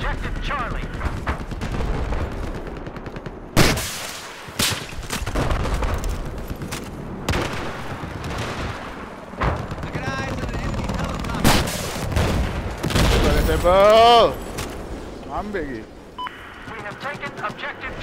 Objective Charlie. i'm biggie We have taken objective